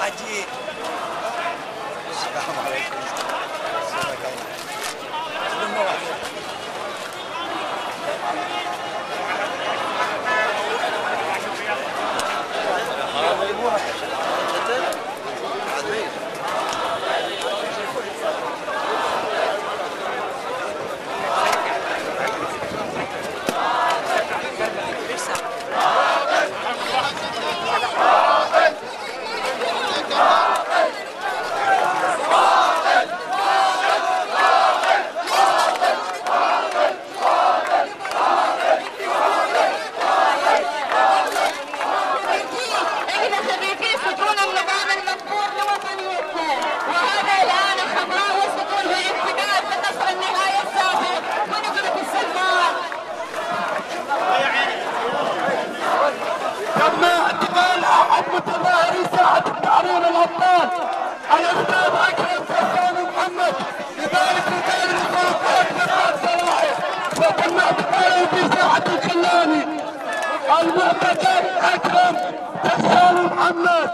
حجي السلام عليكم. تم اعتقال أحد متظاهري ساحه التحرير الأبطال. الاستاذ أكرم سلطان محمد لذلك رجال المخالفات نقاط صلاحه وتم اعتقاله في ساحه الخلاني. المعتقل اكرم سلطان محمد.